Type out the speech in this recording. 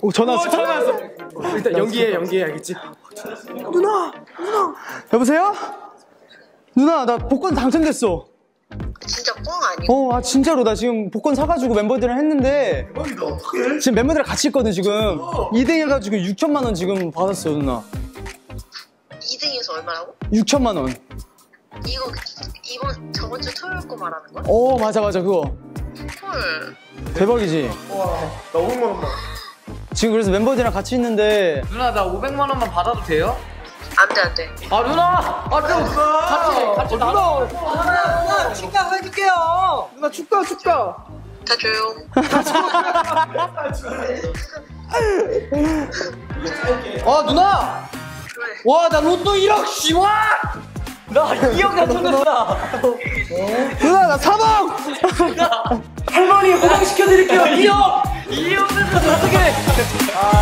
오 전화 왔어. 전화 왔어. 일단 연기해 연기해 알겠지? 누나 누나 여보세요? 누나 나 복권 당첨됐어. 진짜 뻥 아니고 어, 아 진짜로 나 지금 복권 사가지고 멤버들이랑 했는데 대박이다 어떡해 지금 멤버들이랑 같이 있거든 지금 2등 해가지고 6천만 원 지금 받았어 누나 2등에서 얼마라고? 6천만 원. 이거 이번 저번 주 토요일 거 말하는 거야? 어 맞아 맞아 그거 헐 대박이지. 와 나 500만 원만 지금 그래서 멤버들이랑 같이 있는데 누나 나 500만 원만 받아도 돼요? 안 돼 안 돼 아 누나! 아좀 같이 같이 나눠 축가 해줄게요. 누나 축가 축가 다 조용 아 누나! 그래 와 나 로또 1억 씨 와! 나 2억 당첨됐다 누나 나 3억! 할머니 보강시켜드릴게요 2억! 2억 됐어 어떡해